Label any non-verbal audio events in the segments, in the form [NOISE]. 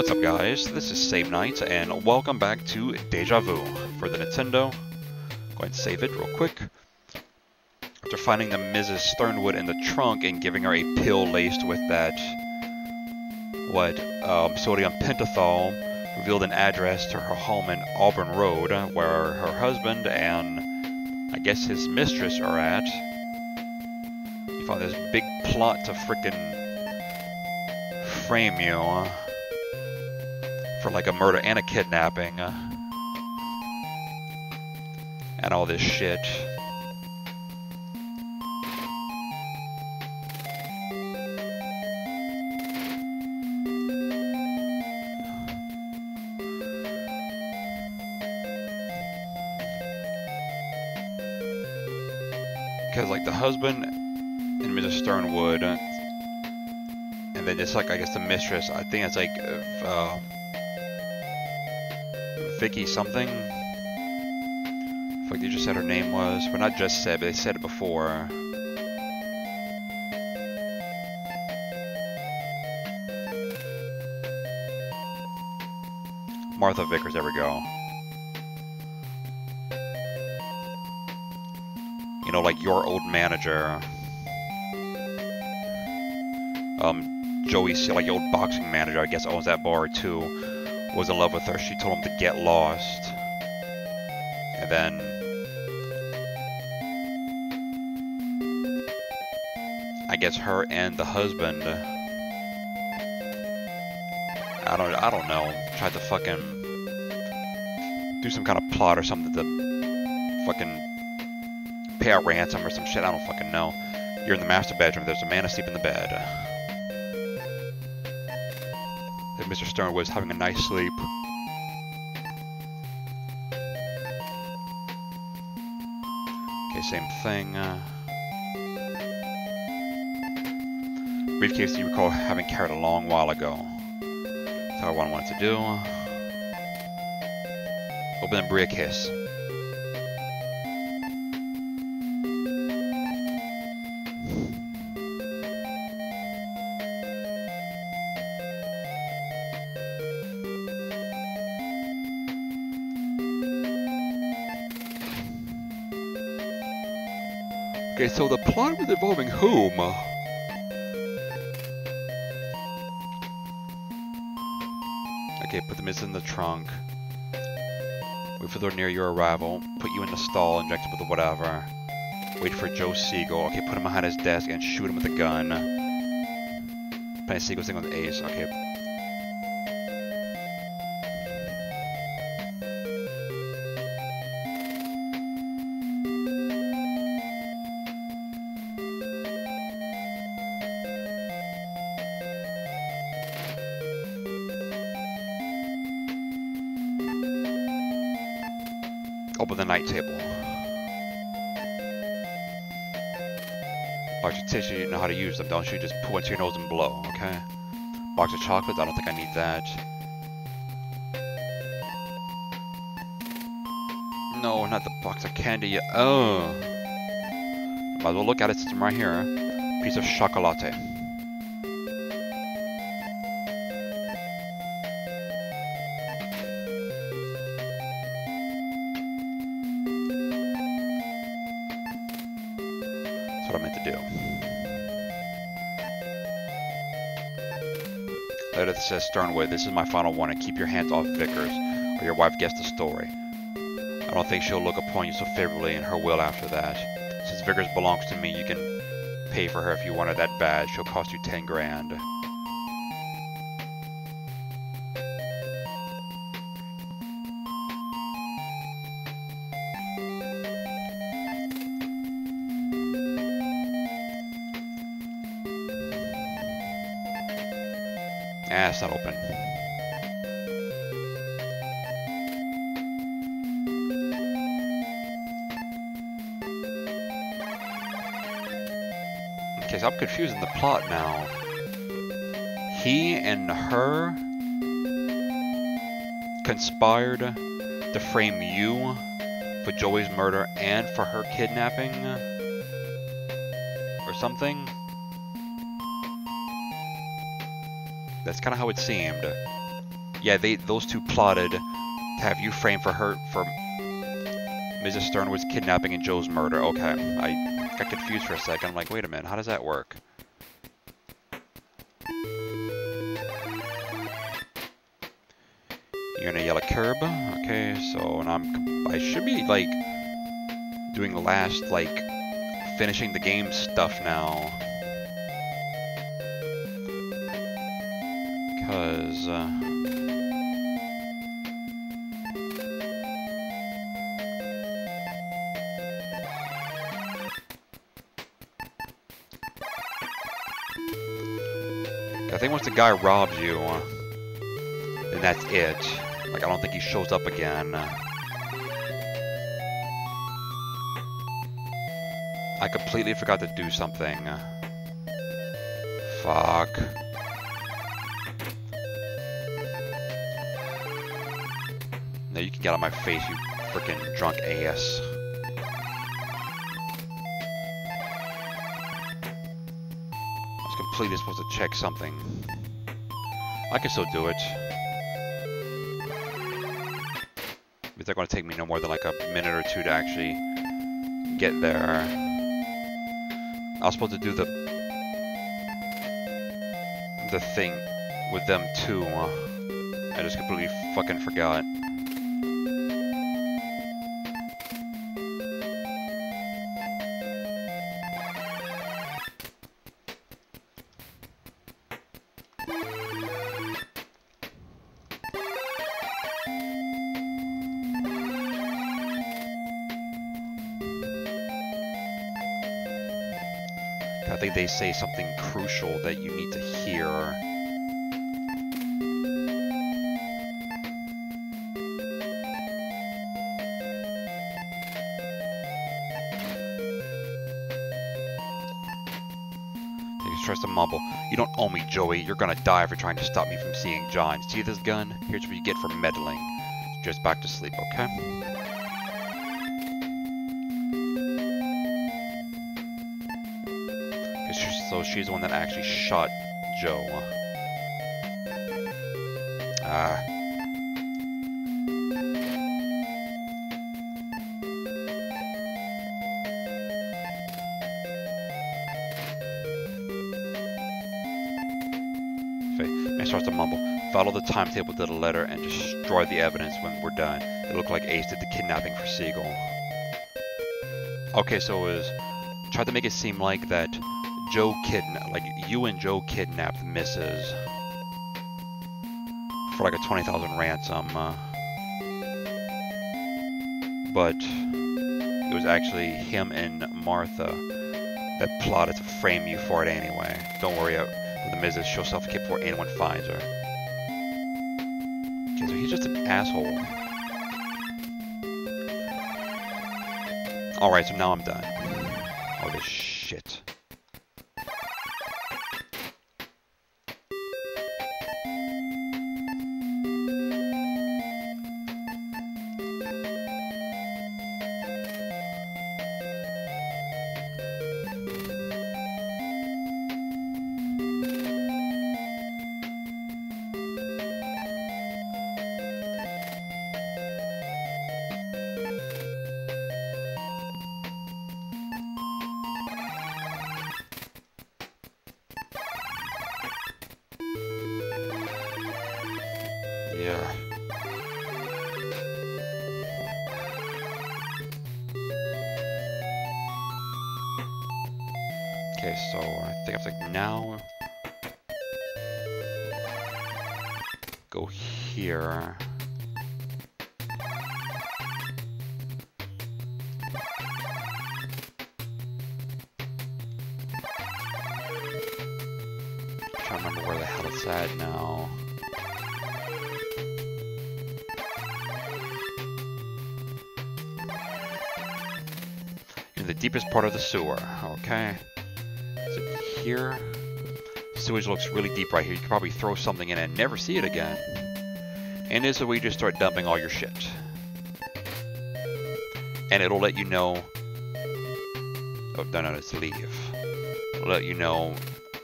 What's up guys, this is Save Night, and welcome back to Deja Vu for the Nintendo. Go ahead and save it real quick. After finding the Mrs. Sternwood in the trunk and giving her a pill laced with that, what, um, sodium pentothal, revealed an address to her home in Auburn Road, where her husband and, I guess his mistress are at. You found this big plot to frickin' frame you for like a murder and a kidnapping uh, and all this shit. Because like the husband and Mrs. Sternwood, uh, and then it's like I guess the mistress. I think it's like uh, Vicky something. Fuck, they just said her name was, but not just said, but they said it before. Martha Vickers, there we go. You know, like your old manager. Um, Joey, like your old boxing manager, I guess, owns that bar too was in love with her. She told him to get lost. And then I guess her and the husband I don't I don't know, tried to fucking do some kind of plot or something to fucking pay out ransom or some shit, I don't fucking know. You're in the master bedroom, there's a man asleep in the bed. Mr. Stern was having a nice sleep. Okay, same thing. Uh, briefcase you recall having carried a long while ago. That's how I wanted to do. Open the briefcase. Okay, so the plot was involving whom? Okay, put the mids in the trunk. Wait for the near your arrival. Put you in the stall, inject him with whatever. Wait for Joe Siegel. Okay, put him behind his desk and shoot him with a gun. Plant Siegel's thing with Ace. Okay, Open the night table. Box of tissue, you know how to use them, don't you? Just pull into your nose and blow, okay? Box of chocolates, I don't think I need that. No, not the box of candy. Oh. Might as well look at it since I'm right here. Piece of chocolate. To do. Letter that says Sternwood, this is my final one, and Keep your hands off Vickers, or your wife gets the story. I don't think she'll look upon you so favorably in her will after that. Since Vickers belongs to me, you can pay for her if you want her that bad. She'll cost you ten grand. Ah, it's not open. Okay, so I'm confused in the plot now. He and her conspired to frame you for Joey's murder and for her kidnapping? Or something? That's kind of how it seemed. Yeah, they those two plotted to have you framed for her for Mrs. Sternwood's kidnapping and Joe's murder. Okay, I got confused for a second. I'm like, wait a minute, how does that work? You're gonna yell curb. Okay, so and I'm I should be like doing last like finishing the game stuff now. Because uh, I think once the guy robs you, uh, then that's it. Like, I don't think he shows up again. I completely forgot to do something. Fuck. You can get out of my face, you freaking drunk ass. I was completely supposed to check something. I can still do it. But they're going to take me no more than like a minute or two to actually get there. I was supposed to do the the thing with them too. I just completely fucking forgot. Say something crucial that you need to hear. He tries to mumble. You don't owe me, Joey. You're gonna die for trying to stop me from seeing John. See this gun? Here's what you get for meddling. Just back to sleep, okay? She's the one that actually shot Joe. Ah. May starts to mumble. Follow the timetable to the letter and destroy the evidence when we're done. It looked like Ace did the kidnapping for Siegel. Okay, so it was tried to make it seem like that Joe kidnapped, like you and Joe kidnapped Mrs. for like a 20,000 ransom. Uh, but it was actually him and Martha that plotted to frame you for it anyway. Don't worry, uh, the Mrs. she'll suffocate before anyone finds her. Okay, so he's just an asshole. Alright, so now I'm done. Oh, this now go here. Trying to remember where the hell it's at now. in the deepest part of the sewer. Okay. Is it here? sewage looks really deep right here. You could probably throw something in and never see it again. And this is where you just start dumping all your shit. And it'll let you know... Oh, no, no, it's leave. It'll let you know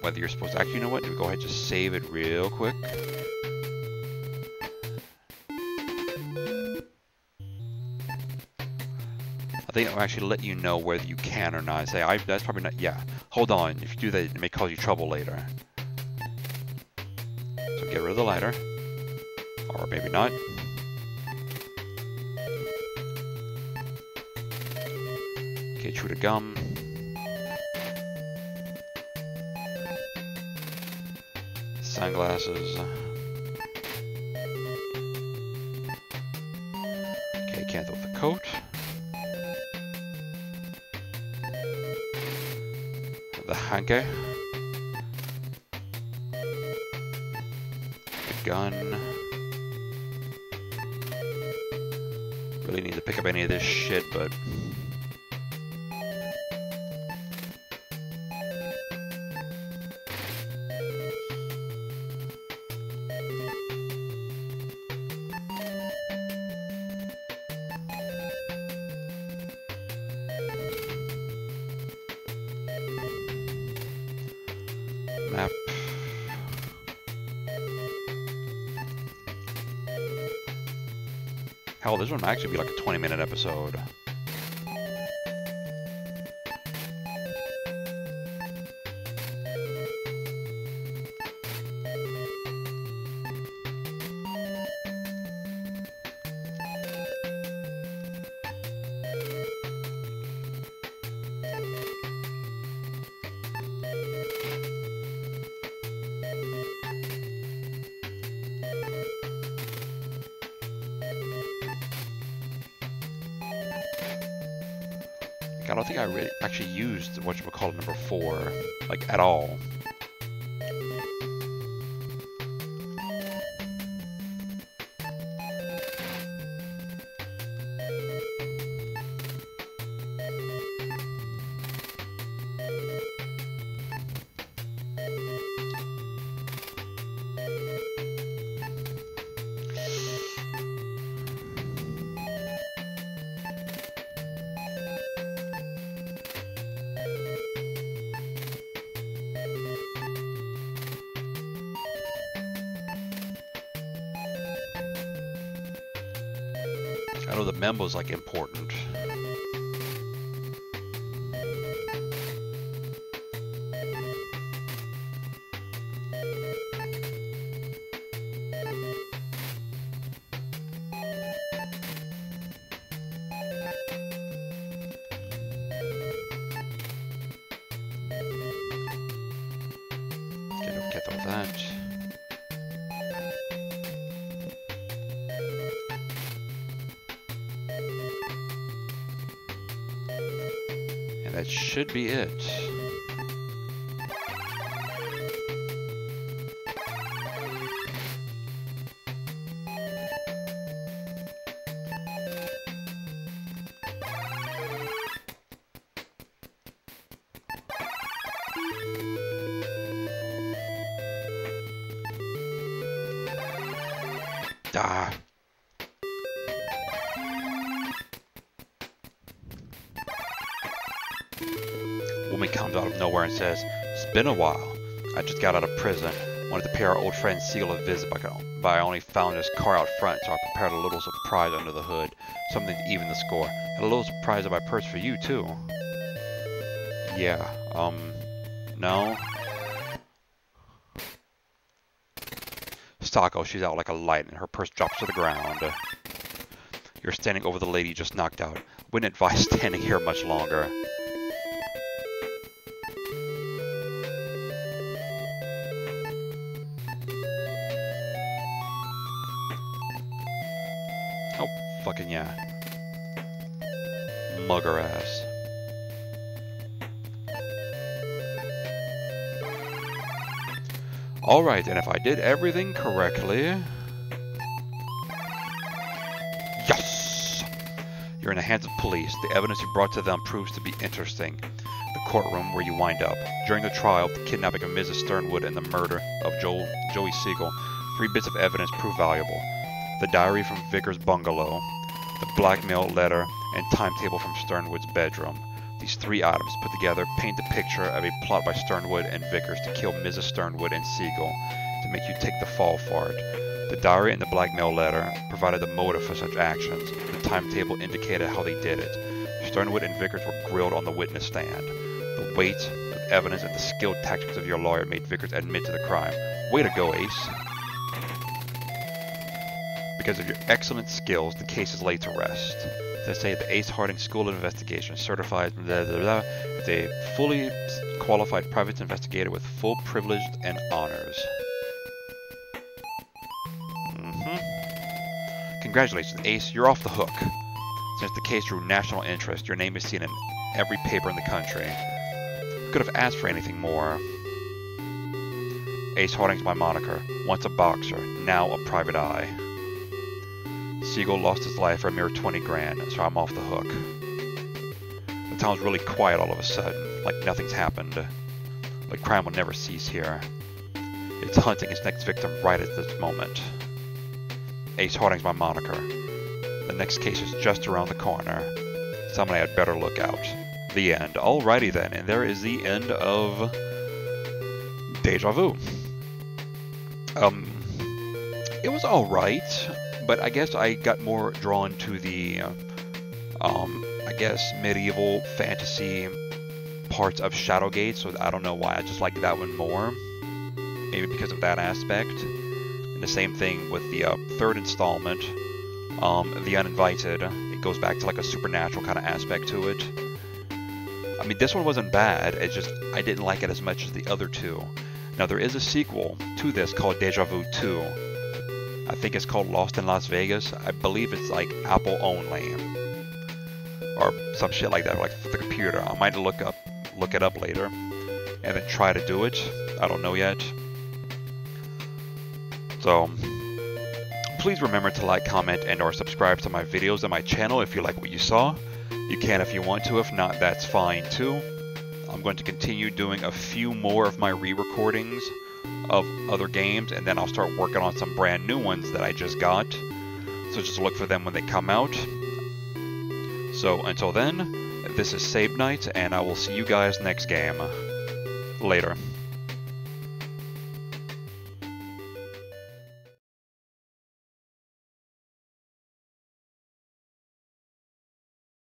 whether you're supposed to... Actually, you know what? Go ahead and just save it real quick. I think it'll actually let you know whether you can or not. Say, I, that's probably not... Yeah. Hold on, if you do that, it may cause you trouble later. So get rid of the lighter. Or maybe not. Okay, chew the gum. Sunglasses. Okay, can't with the coat. Hanky. The gun. Really need to pick up any of this shit, but Hell, this one might actually be like a 20 minute episode. I don't think I really actually used what you would call number four, like at all. The memo's like important. That should be it. Ah. Comes out of nowhere and says, It's been a while. I just got out of prison. Wanted to pay our old friend Siegel a visit, but I only found his car out front, so I prepared a little surprise under the hood. Something to even the score. And a little surprise in my purse for you, too. Yeah, um, no. Stocko, she's out like a light, and her purse drops to the ground. You're standing over the lady just knocked out. Wouldn't advise [LAUGHS] standing here much longer. Fucking yeah. Mugger ass. Alright, and if I did everything correctly... Yes! You're in the hands of police. The evidence you brought to them proves to be interesting. The courtroom where you wind up. During the trial, the kidnapping of Mrs. Sternwood and the murder of Joel, Joey Siegel, three bits of evidence prove valuable. The diary from Vickers' bungalow, the blackmail letter, and timetable from Sternwood's bedroom. These three items put together paint the picture of a plot by Sternwood and Vickers to kill Mrs. Sternwood and Siegel, to make you take the fall for it. The diary and the blackmail letter provided the motive for such actions. The timetable indicated how they did it. Sternwood and Vickers were grilled on the witness stand. The weight of evidence and the skilled tactics of your lawyer made Vickers admit to the crime. Way to go, Ace. Because of your excellent skills, the case is laid to rest. They say the Ace Harding School of Investigation certifies blah, blah, blah, as a fully qualified private investigator with full privilege and honors. Mm-hmm. Congratulations, Ace. You're off the hook. Since the case drew national interest, your name is seen in every paper in the country. Could have asked for anything more. Ace Harding's my moniker. Once a boxer, now a private eye. Siegel lost his life for a mere 20 grand, so I'm off the hook. The town's really quiet all of a sudden, like nothing's happened. Like crime will never cease here. It's hunting its next victim right at this moment. Ace Harding's my moniker. The next case is just around the corner. Somebody had better look out. The end. Alrighty then, and there is the end of Deja Vu. Um, it was alright but I guess I got more drawn to the, uh, um, I guess, medieval fantasy parts of Shadowgate, so I don't know why, I just like that one more. Maybe because of that aspect. And the same thing with the uh, third installment, um, The Uninvited. It goes back to like a supernatural kind of aspect to it. I mean, this one wasn't bad, it's just I didn't like it as much as the other two. Now, there is a sequel to this called Deja Vu 2, I think it's called Lost in Las Vegas. I believe it's like Apple only. Or some shit like that, like for the computer. I might look up look it up later and then try to do it. I don't know yet. So please remember to like, comment, and or subscribe to my videos on my channel if you like what you saw. You can if you want to, if not, that's fine too. I'm going to continue doing a few more of my re-recordings of other games, and then I'll start working on some brand new ones that I just got. So just look for them when they come out. So until then, this is Save Night, and I will see you guys next game. Later.